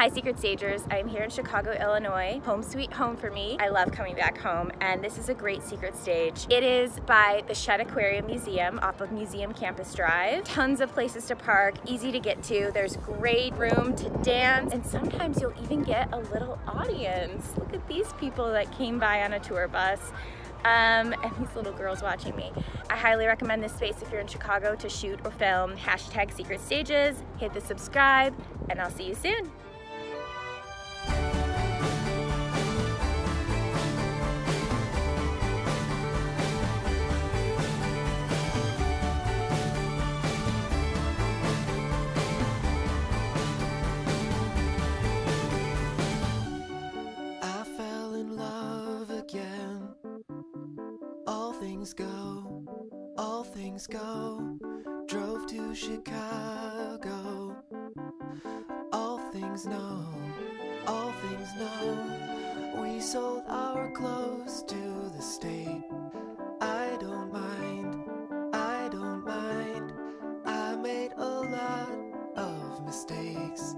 Hi Secret Stagers, I'm here in Chicago, Illinois. Home sweet home for me. I love coming back home and this is a great secret stage. It is by the Shedd Aquarium Museum off of Museum Campus Drive. Tons of places to park, easy to get to. There's great room to dance and sometimes you'll even get a little audience. Look at these people that came by on a tour bus. Um, and these little girls watching me. I highly recommend this space if you're in Chicago to shoot or film. Hashtag secret stages, hit the subscribe, and I'll see you soon. things go, all things go. Drove to Chicago. All things know, all things know. We sold our clothes to the state. I don't mind, I don't mind. I made a lot of mistakes.